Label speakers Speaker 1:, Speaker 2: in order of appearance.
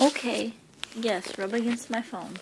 Speaker 1: Okay. Yes, rub against my phone.